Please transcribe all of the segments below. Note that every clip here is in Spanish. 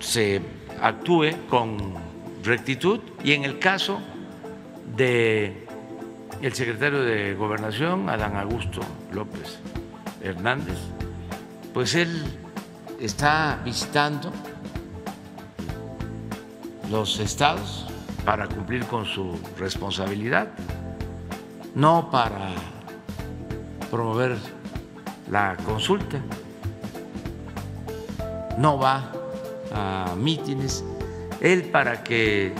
se actúe con rectitud y en el caso de el secretario de Gobernación, Adán Augusto López Hernández, pues él está visitando los estados para cumplir con su responsabilidad, no para promover la consulta, no va a mítines, él para que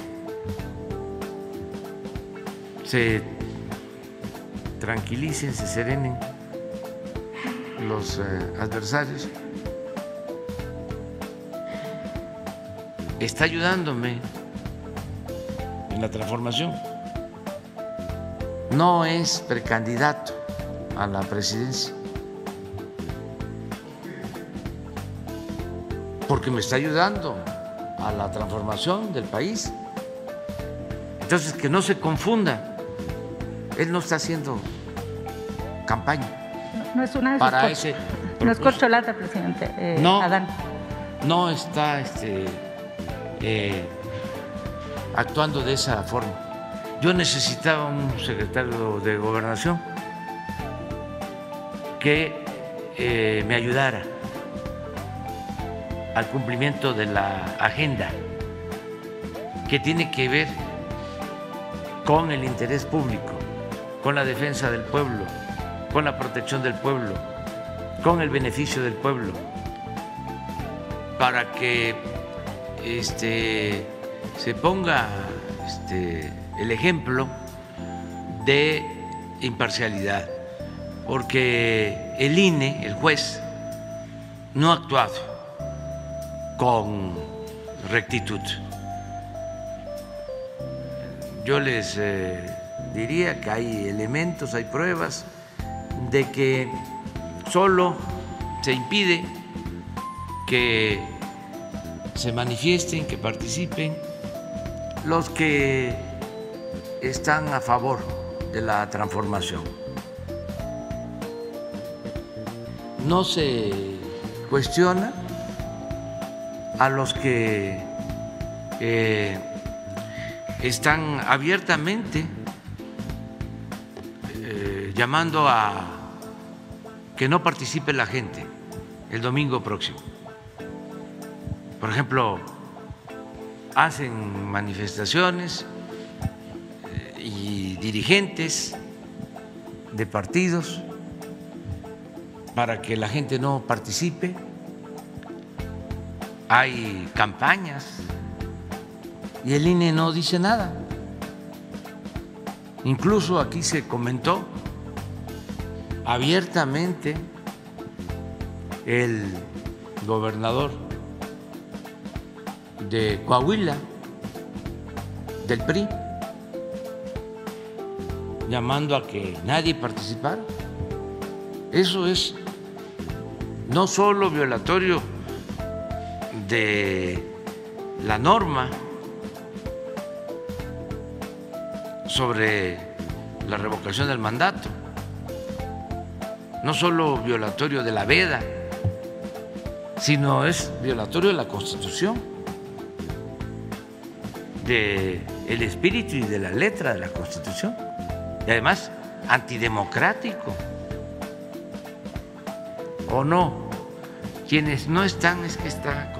se tranquilicen, se serenen los eh, adversarios, está ayudándome en la transformación. No es precandidato a la presidencia. Porque me está ayudando a la transformación del país. Entonces, que no se confunda. Él no está haciendo campaña. No es una para ese No es corcholata, presidente. Eh, no, Adán. no está este, eh, actuando de esa forma. Yo necesitaba un secretario de gobernación que eh, me ayudara al cumplimiento de la agenda que tiene que ver con el interés público, con la defensa del pueblo, con la protección del pueblo, con el beneficio del pueblo, para que este, se ponga este, el ejemplo de imparcialidad, porque el INE, el juez, no ha actuado con rectitud. Yo les eh, diría que hay elementos, hay pruebas de que solo se impide que se manifiesten, que participen los que están a favor de la transformación. No se cuestiona a los que eh, están abiertamente eh, llamando a que no participe la gente el domingo próximo. Por ejemplo, hacen manifestaciones eh, y dirigentes de partidos para que la gente no participe. Hay campañas y el INE no dice nada. Incluso aquí se comentó abiertamente el gobernador de Coahuila, del PRI, llamando a que nadie participara. Eso es no solo violatorio de la norma sobre la revocación del mandato, no solo violatorio de la veda, sino es violatorio de la Constitución, del el espíritu y de la letra de la Constitución, y además antidemocrático. ¿O no? Quienes no están, es que está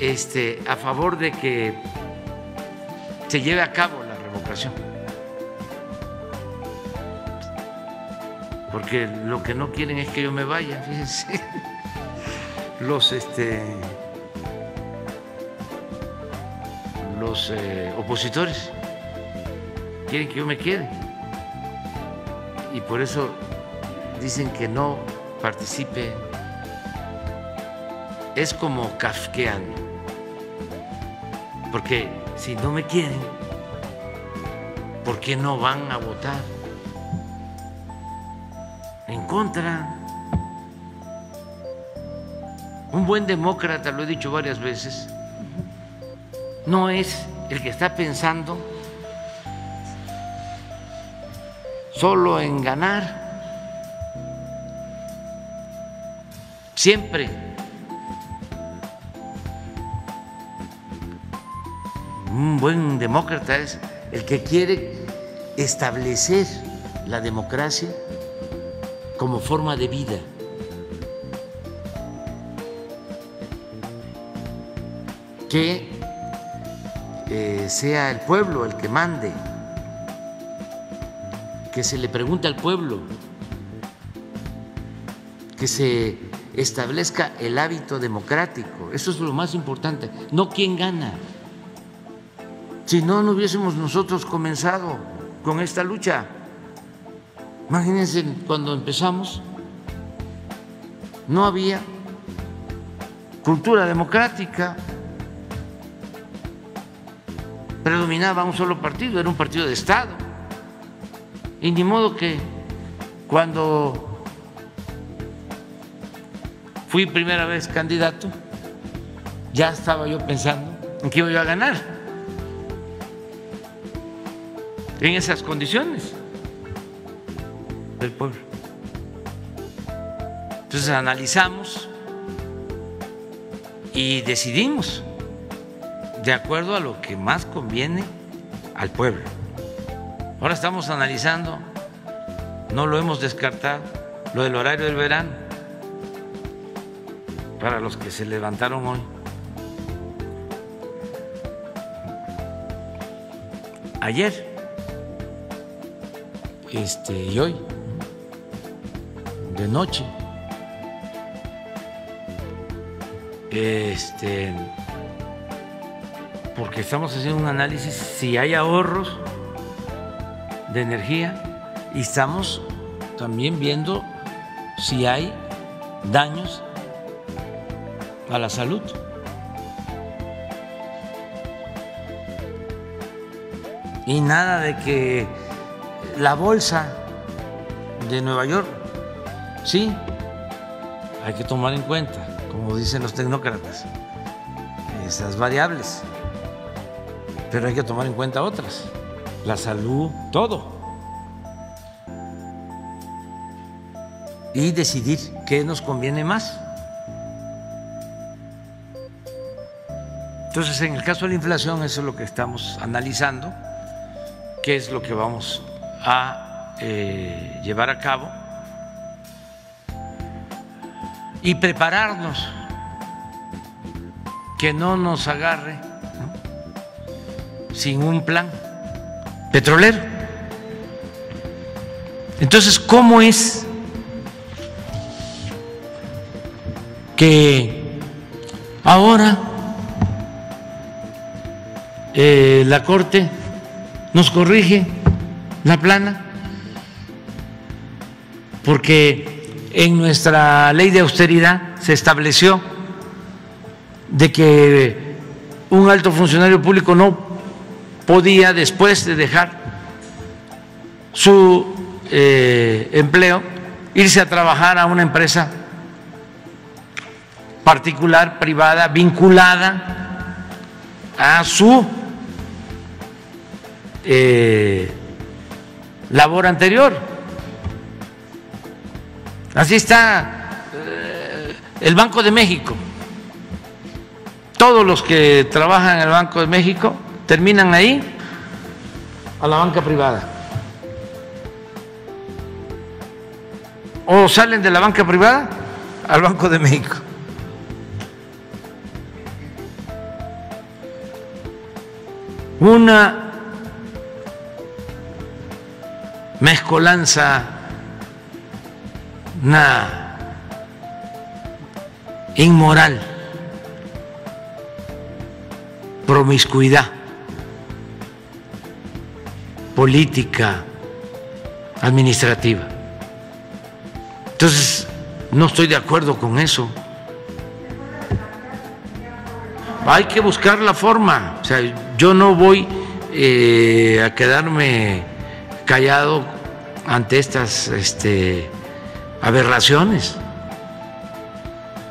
Este, a favor de que se lleve a cabo la revocación. Porque lo que no quieren es que yo me vaya, fíjense. Los este los eh, opositores quieren que yo me quede. Y por eso dicen que no participe. Es como kafkeano. Porque si no me quieren, ¿por qué no van a votar en contra? Un buen demócrata, lo he dicho varias veces, no es el que está pensando solo en ganar, siempre. Un buen demócrata es el que quiere establecer la democracia como forma de vida. Que eh, sea el pueblo el que mande, que se le pregunte al pueblo, que se establezca el hábito democrático. Eso es lo más importante, no quién gana. Si no, no hubiésemos nosotros comenzado con esta lucha. Imagínense cuando empezamos, no había cultura democrática, predominaba un solo partido, era un partido de Estado. Y ni modo que cuando fui primera vez candidato, ya estaba yo pensando en que iba a ganar en esas condiciones del pueblo. Entonces analizamos y decidimos de acuerdo a lo que más conviene al pueblo. Ahora estamos analizando, no lo hemos descartado, lo del horario del verano, para los que se levantaron hoy. Ayer este, y hoy, de noche. Este, porque estamos haciendo un análisis si hay ahorros de energía y estamos también viendo si hay daños a la salud. Y nada de que la bolsa de Nueva York, sí, hay que tomar en cuenta, como dicen los tecnócratas, esas variables, pero hay que tomar en cuenta otras, la salud, todo. Y decidir qué nos conviene más. Entonces, en el caso de la inflación, eso es lo que estamos analizando, qué es lo que vamos a eh, llevar a cabo y prepararnos, que no nos agarre sin un plan petrolero. Entonces, ¿cómo es que ahora eh, la Corte nos corrige? La plana, porque en nuestra ley de austeridad se estableció de que un alto funcionario público no podía, después de dejar su eh, empleo, irse a trabajar a una empresa particular, privada, vinculada a su eh, labor anterior. Así está eh, el Banco de México. Todos los que trabajan en el Banco de México terminan ahí a la banca privada. O salen de la banca privada al Banco de México. Una mezcolanza, una inmoral, promiscuidad política, administrativa. Entonces, no estoy de acuerdo con eso. Hay que buscar la forma. O sea, yo no voy eh, a quedarme callado ante estas este, aberraciones.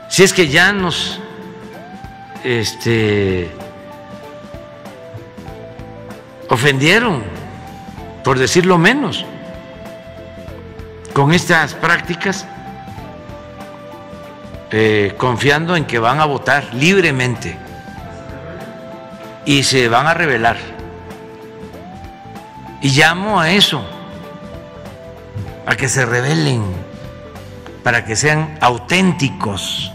Si es que ya nos este, ofendieron, por decirlo menos, con estas prácticas, eh, confiando en que van a votar libremente y se van a rebelar. Y llamo a eso, a que se rebelen, para que sean auténticos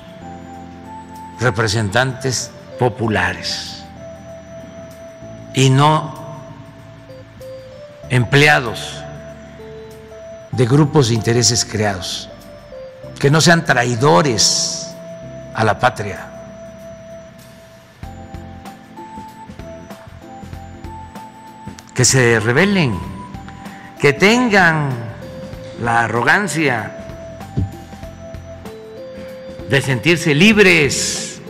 representantes populares y no empleados de grupos de intereses creados, que no sean traidores a la patria. Que se rebelen, que tengan la arrogancia de sentirse libres,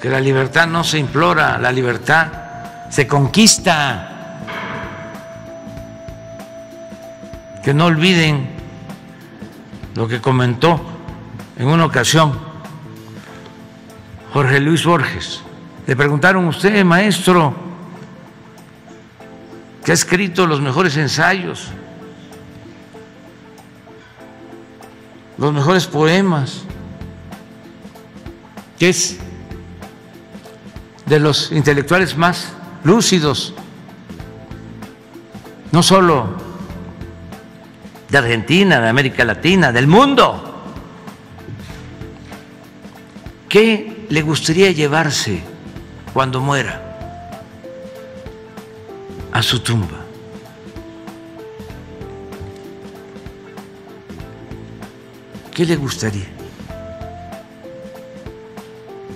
que la libertad no se implora, la libertad se conquista. Que no olviden lo que comentó en una ocasión Jorge Luis Borges. Le preguntaron, usted, maestro, que ha escrito los mejores ensayos, los mejores poemas, que es de los intelectuales más lúcidos, no solo de Argentina, de América Latina, del mundo. ¿Qué le gustaría llevarse cuando muera a su tumba? ¿Qué le gustaría?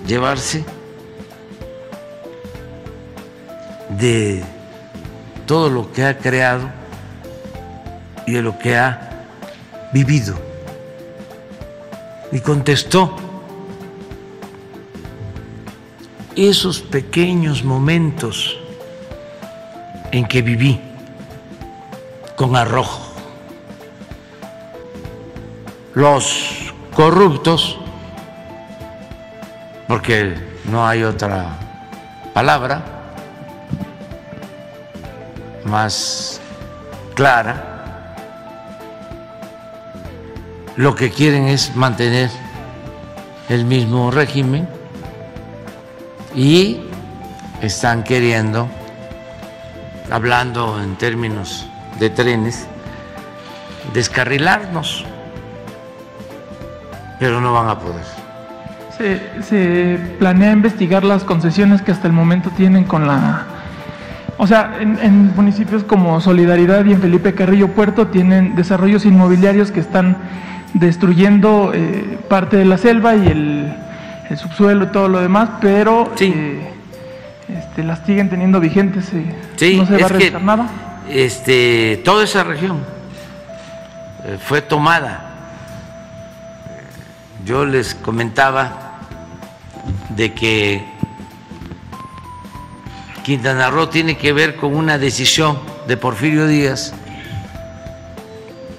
Llevarse de todo lo que ha creado y de lo que ha vivido. Y contestó, esos pequeños momentos en que viví con arrojo. Los corruptos, porque no hay otra palabra, más clara, lo que quieren es mantener el mismo régimen y están queriendo, hablando en términos de trenes, descarrilarnos, pero no van a poder. Se, se planea investigar las concesiones que hasta el momento tienen con la o sea, en, municipios como Solidaridad y en Felipe Carrillo Puerto tienen desarrollos inmobiliarios que están destruyendo eh, parte de la selva y el, subsuelo y todo lo demás, pero eh, este, las siguen teniendo vigentes. Eh, no se va a realizar nada. Este, toda esa región fue tomada. Yo les comentaba de que Quintana Roo tiene que ver con una decisión de Porfirio Díaz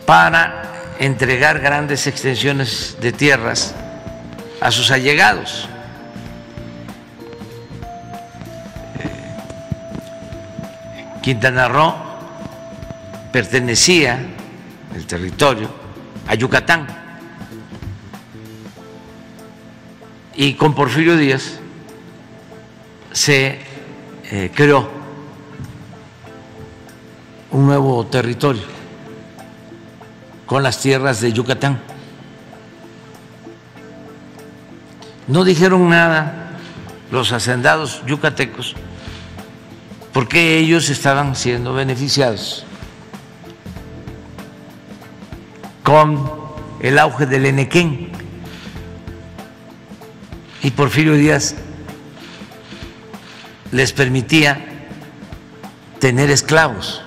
para entregar grandes extensiones de tierras a sus allegados. Quintana Roo pertenecía, el territorio, a Yucatán. Y con Porfirio Díaz se eh, creó un nuevo territorio con las tierras de Yucatán. No dijeron nada los hacendados yucatecos porque ellos estaban siendo beneficiados con el auge del Enequén y Porfirio Díaz les permitía tener esclavos.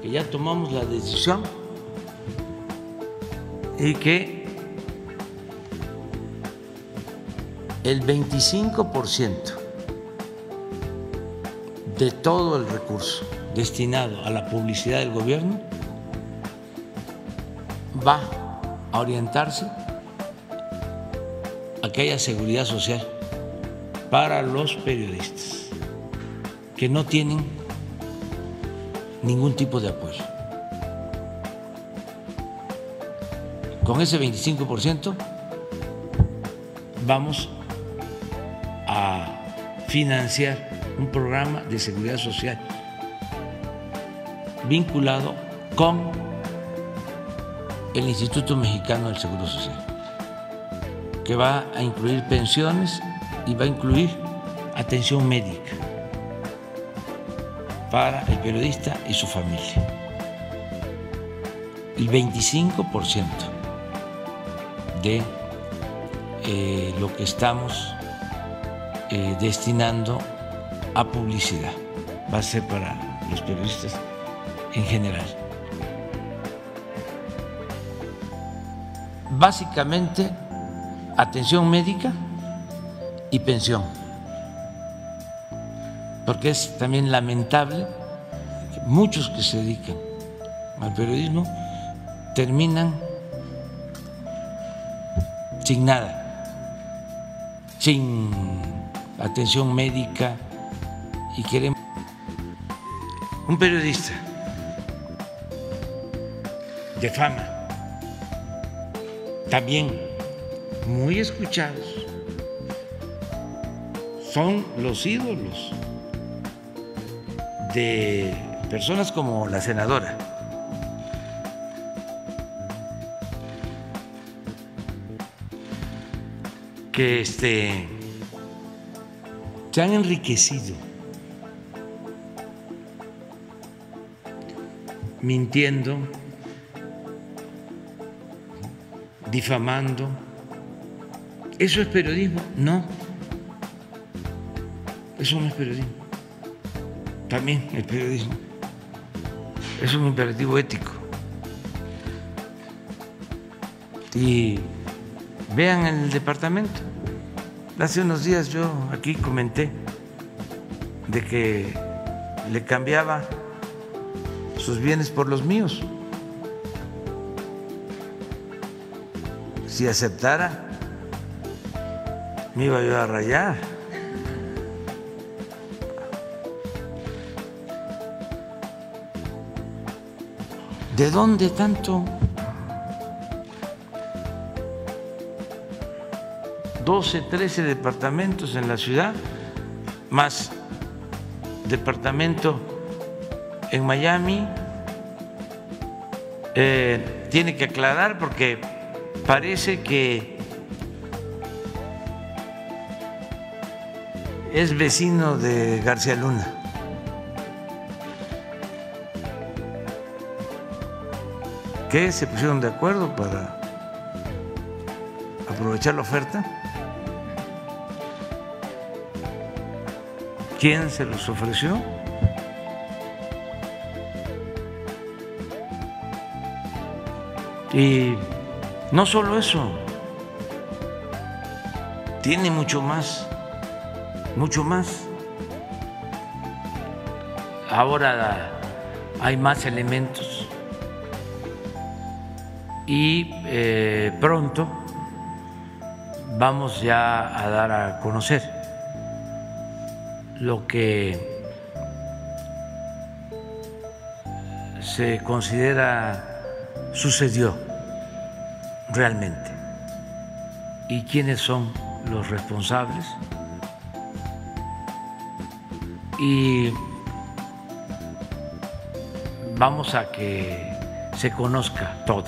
Que ya tomamos la decisión y que el 25% de todo el recurso destinado a la publicidad del gobierno va a orientarse a que haya seguridad social para los periodistas que no tienen ningún tipo de apoyo. con ese 25% vamos a financiar un programa de seguridad social vinculado con el Instituto Mexicano del Seguro Social, que va a incluir pensiones y va a incluir atención médica para el periodista y su familia. El 25% de eh, lo que estamos eh, destinando a publicidad va a ser para los periodistas en general. Básicamente, atención médica y pensión. Porque es también lamentable que muchos que se dedican al periodismo terminan sin nada, sin atención médica y queremos un periodista. De fama, también muy escuchados, son los ídolos de personas como la senadora. que este, se han enriquecido mintiendo, difamando. ¿Eso es periodismo? No. Eso no es periodismo. También el periodismo. Es un imperativo ético. Y vean el departamento. Hace unos días yo aquí comenté de que le cambiaba sus bienes por los míos. Si aceptara, me iba yo a rayar. ¿De dónde tanto? 12, 13 departamentos en la ciudad, más departamento en Miami. Eh, tiene que aclarar porque parece que es vecino de García Luna. que se pusieron de acuerdo para aprovechar la oferta. ¿Quién se los ofreció? Y no solo eso, tiene mucho más, mucho más. Ahora hay más elementos y eh, pronto vamos ya a dar a conocer lo que se considera sucedió realmente y quiénes son los responsables y vamos a que se conozca todo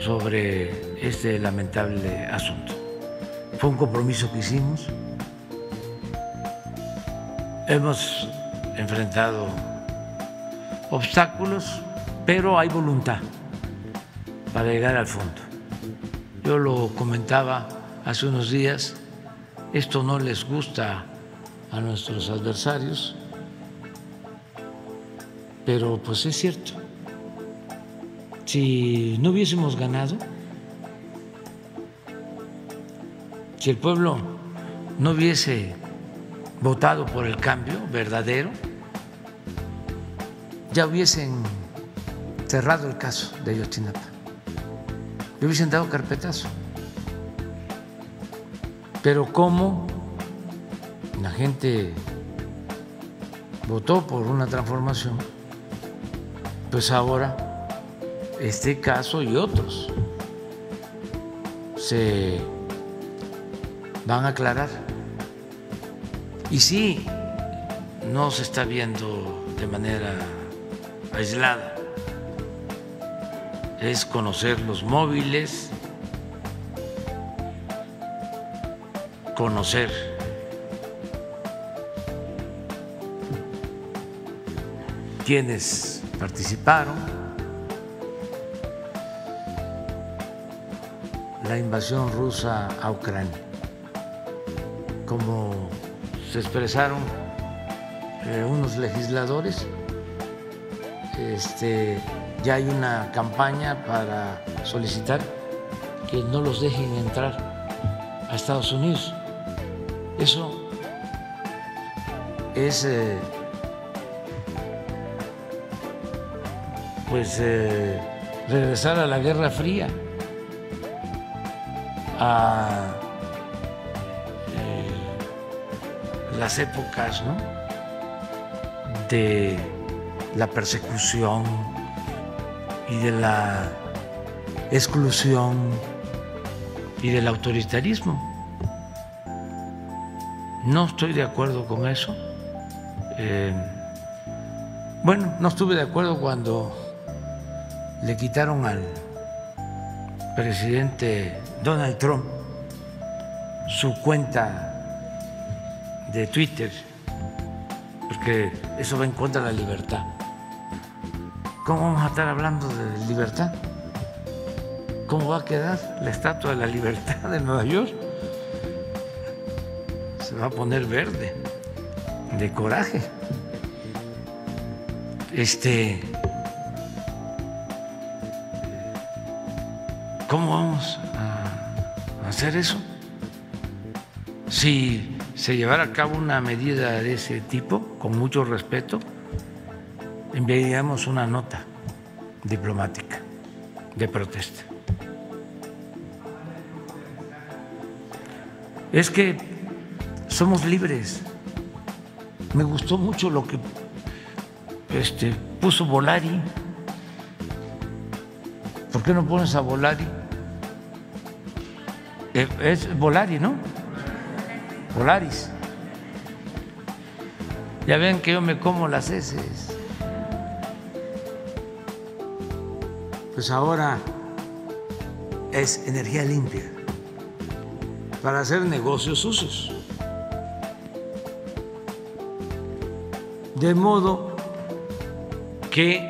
sobre este lamentable asunto. Fue un compromiso que hicimos. Hemos enfrentado obstáculos, pero hay voluntad para llegar al fondo. Yo lo comentaba hace unos días, esto no les gusta a nuestros adversarios, pero pues es cierto. Si no hubiésemos ganado, si el pueblo no hubiese votado por el cambio verdadero, ya hubiesen cerrado el caso de Ayotzinapa. Le hubiesen dado carpetazo. Pero como la gente votó por una transformación, pues ahora este caso y otros se van a aclarar. Y sí, no se está viendo de manera aislada. Es conocer los móviles, conocer quienes participaron, la invasión rusa a Ucrania, como se expresaron eh, unos legisladores, este, ya hay una campaña para solicitar que no los dejen entrar a Estados Unidos. Eso es eh, pues eh, regresar a la Guerra Fría, a eh, las épocas de la persecución y de la exclusión y del autoritarismo. No estoy de acuerdo con eso. Eh, bueno, no estuve de acuerdo cuando le quitaron al presidente Donald Trump su cuenta de Twitter, porque eso va en contra de la libertad. ¿Cómo vamos a estar hablando de libertad? ¿Cómo va a quedar la estatua de la libertad de Nueva York? Se va a poner verde, de coraje. Este, ¿Cómo vamos a hacer eso? Si se llevara a cabo una medida de ese tipo, con mucho respeto, enviaríamos una nota diplomática de protesta. Es que somos libres. Me gustó mucho lo que este, puso Volari. ¿Por qué no pones a Volari? Eh, es Volari, ¿no? Volaris. Ya ven que yo me como las heces. Pues ahora es energía limpia para hacer negocios sucios. De modo que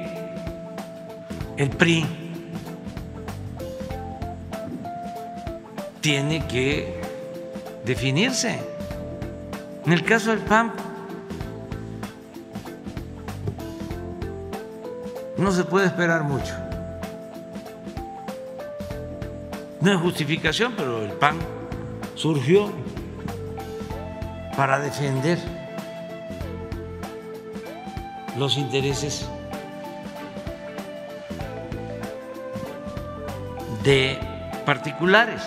el PRI tiene que definirse. En el caso del PAN, no se puede esperar mucho. No es justificación, pero el PAN surgió para defender los intereses de particulares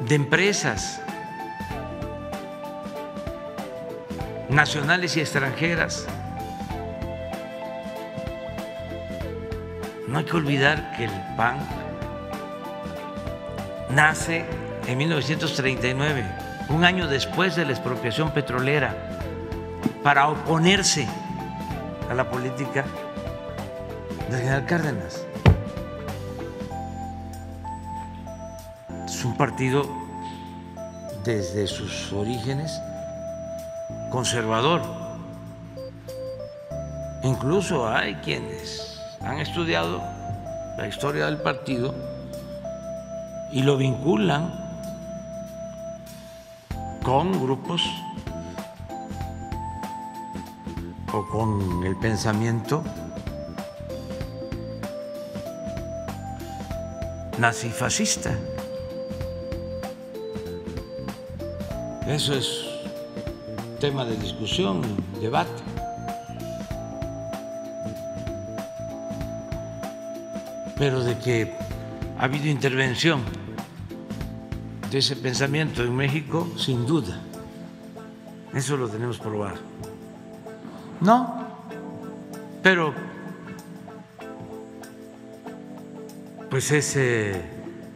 de empresas nacionales y extranjeras. No hay que olvidar que el PAN nace en 1939, un año después de la expropiación petrolera, para oponerse a la política de general Cárdenas. un partido desde sus orígenes conservador. Incluso hay quienes han estudiado la historia del partido y lo vinculan con grupos o con el pensamiento nazifascista. Eso es tema de discusión, debate. Pero de que ha habido intervención de ese pensamiento en México, sin duda. Eso lo tenemos probado. No, pero pues es eh,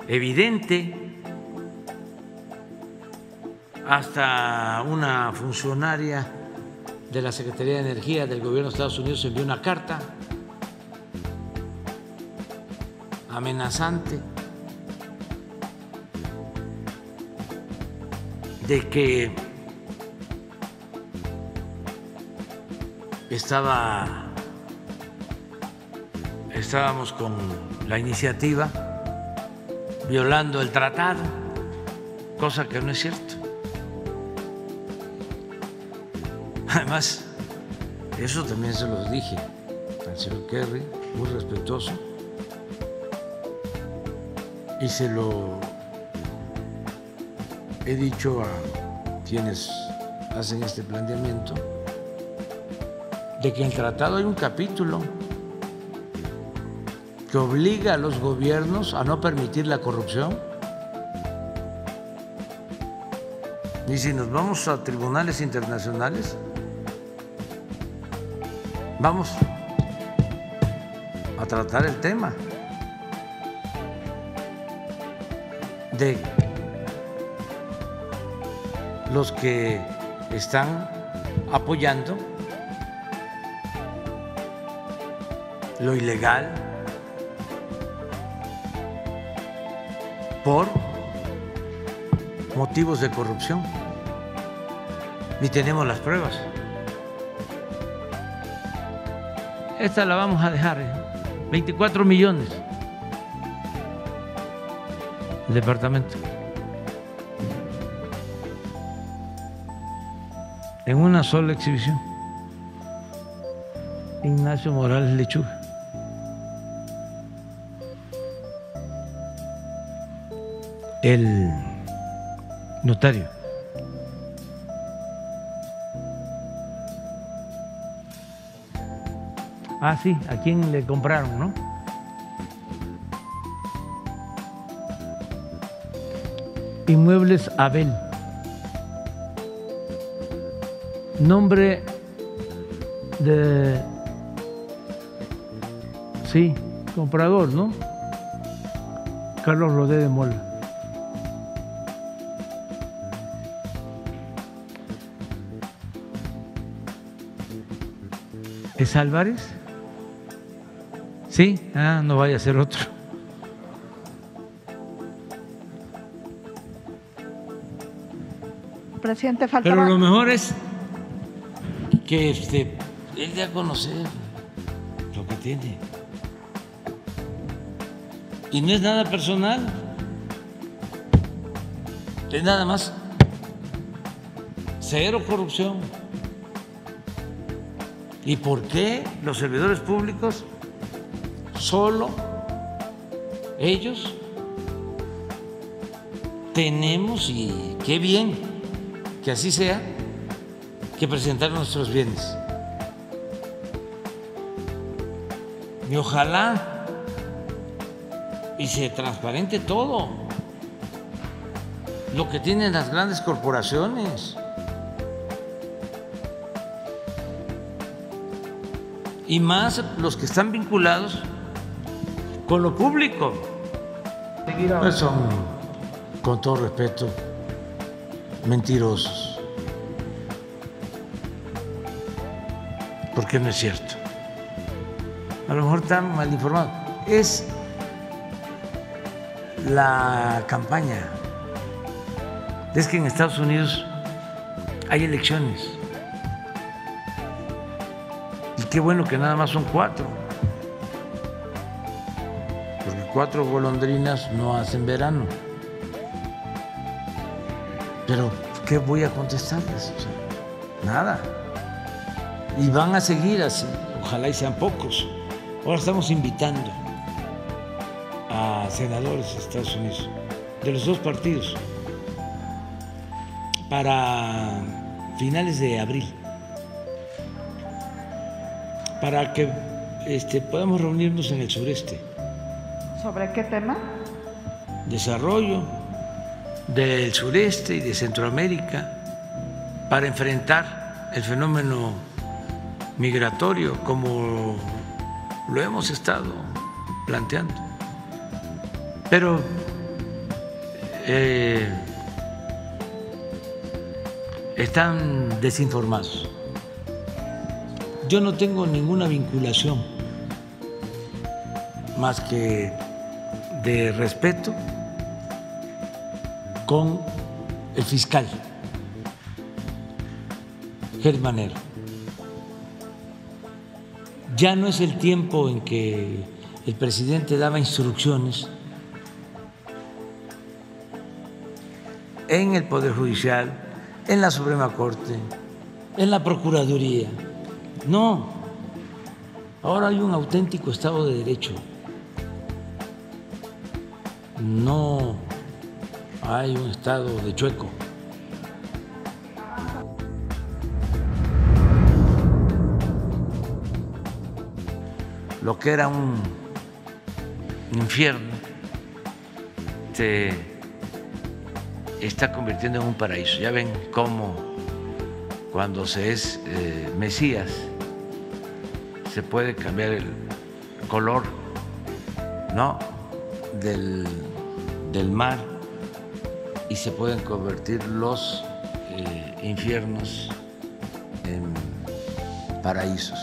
evidente. Hasta una funcionaria de la Secretaría de Energía del Gobierno de Estados Unidos envió una carta amenazante de que estaba estábamos con la iniciativa violando el tratado, cosa que no es cierto. Además, eso también se los dije al señor Kerry, muy respetuoso, y se lo he dicho a quienes hacen este planteamiento, de que en el tratado hay un capítulo que obliga a los gobiernos a no permitir la corrupción. Y si nos vamos a tribunales internacionales, vamos a tratar el tema de los que están apoyando lo ilegal por motivos de corrupción. Ni tenemos las pruebas. Esta la vamos a dejar, 24 ¿eh? millones. El departamento. En una sola exhibición. Ignacio Morales Lechuga. el notario. Ah, sí, a quién le compraron, ¿no? Inmuebles Abel. Nombre de... Sí, comprador, ¿no? Carlos Rodé de Mola. ¿Es Álvarez? Sí, ah, no vaya a ser otro. Presidente, falta. Pero lo mejor es que este, él dé a conocer lo que tiene. Y no es nada personal, es nada más cero corrupción. ¿Y por qué los servidores públicos solo ellos tenemos, y qué bien que así sea, que presentar nuestros bienes? Y ojalá y se transparente todo lo que tienen las grandes corporaciones. y más los que están vinculados con lo público. Pues son, con todo respeto, mentirosos. Porque no es cierto. A lo mejor están mal informados. Es la campaña. Es que en Estados Unidos hay elecciones. Qué bueno que nada más son cuatro. Porque cuatro golondrinas no hacen verano. Pero, ¿qué voy a contestarles? nada. Y van a seguir así. Ojalá y sean pocos. Ahora estamos invitando a senadores de Estados Unidos, de los dos partidos, para finales de abril para que este, podamos reunirnos en el sureste. ¿Sobre qué tema? Desarrollo del sureste y de Centroamérica para enfrentar el fenómeno migratorio como lo hemos estado planteando. Pero eh, están desinformados. Yo no tengo ninguna vinculación más que de respeto con el fiscal Germanero. Ya no es el tiempo en que el presidente daba instrucciones en el Poder Judicial, en la Suprema Corte, en la Procuraduría. No, ahora hay un auténtico Estado de Derecho. No hay un Estado de chueco. Lo que era un infierno se está convirtiendo en un paraíso. Ya ven cómo cuando se es eh, Mesías se puede cambiar el color ¿no? del, del mar y se pueden convertir los eh, infiernos en paraísos.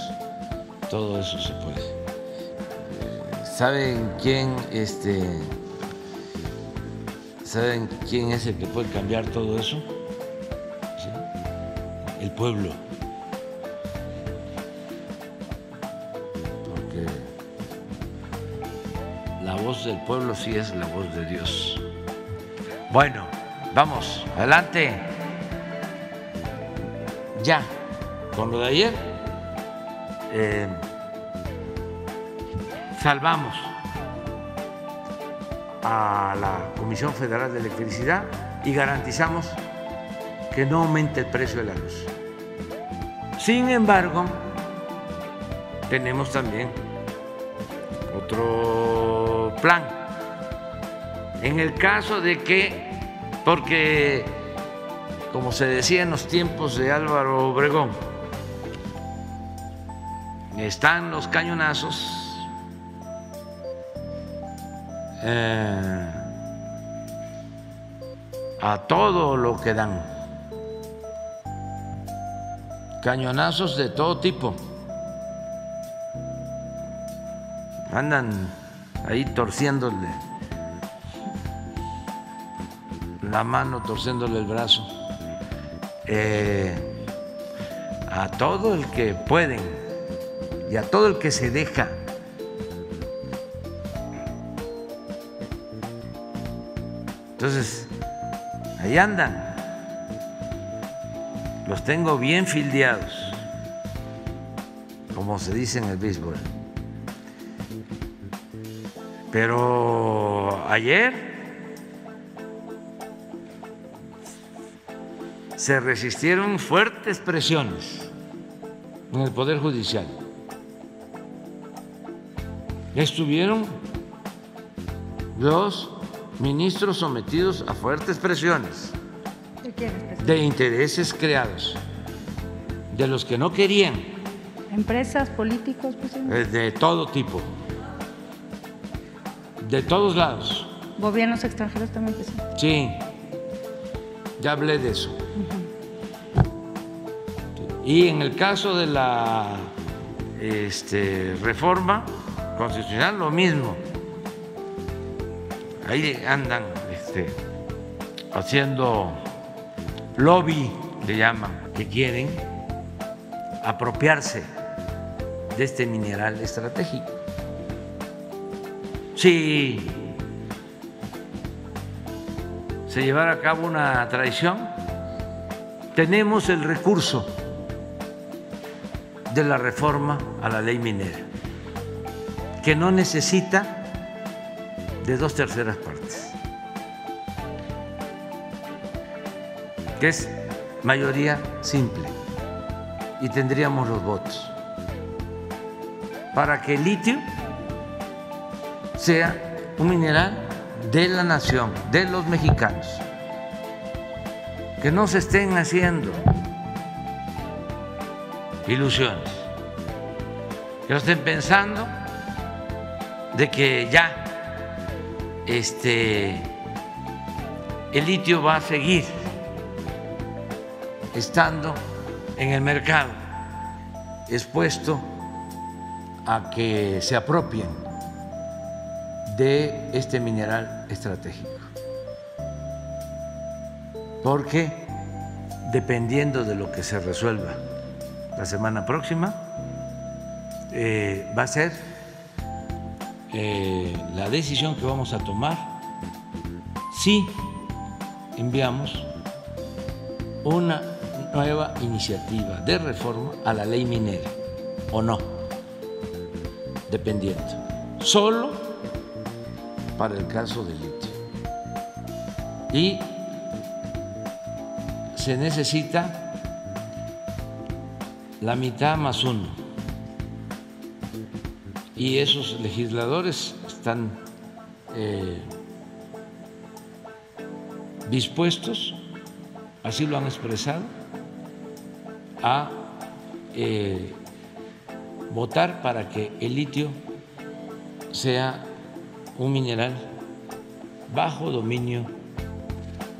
Todo eso se puede. Eh, ¿Saben quién este, ¿Saben quién es el que puede cambiar todo eso? El pueblo. Porque la voz del pueblo sí es la voz de Dios. Bueno, vamos, adelante. Ya, con lo de ayer, eh, salvamos a la Comisión Federal de Electricidad y garantizamos que no aumente el precio de la luz. Sin embargo, tenemos también otro plan. En el caso de que, porque como se decía en los tiempos de Álvaro Obregón, están los cañonazos eh, a todo lo que dan. Cañonazos de todo tipo. Andan ahí torciéndole la mano, torciéndole el brazo. Eh, a todo el que pueden y a todo el que se deja Entonces, ahí andan. Los tengo bien fildeados, como se dice en el béisbol. Pero ayer se resistieron fuertes presiones en el Poder Judicial. Estuvieron los ministros sometidos a fuertes presiones de intereses creados, de los que no querían. Empresas, políticos, eh, de todo tipo, de todos lados. Gobiernos extranjeros también, presidente. Sí, ya hablé de eso. Y en el caso de la este, reforma constitucional, lo mismo ahí andan este, haciendo lobby, le llaman, que quieren apropiarse de este mineral estratégico. Si se llevara a cabo una traición, tenemos el recurso de la reforma a la ley minera, que no necesita de dos terceras partes, que es mayoría simple, y tendríamos los votos para que el litio sea un mineral de la nación, de los mexicanos, que no se estén haciendo ilusiones, que no estén pensando de que ya este, el litio va a seguir estando en el mercado, expuesto a que se apropien de este mineral estratégico. Porque dependiendo de lo que se resuelva la semana próxima, eh, va a ser eh, la decisión que vamos a tomar si enviamos una nueva iniciativa de reforma a la ley minera o no, dependiendo. Solo para el caso del litio. Y se necesita la mitad más uno. Y esos legisladores están eh, dispuestos, así lo han expresado, a eh, votar para que el litio sea un mineral bajo dominio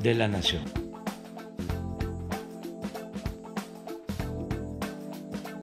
de la nación.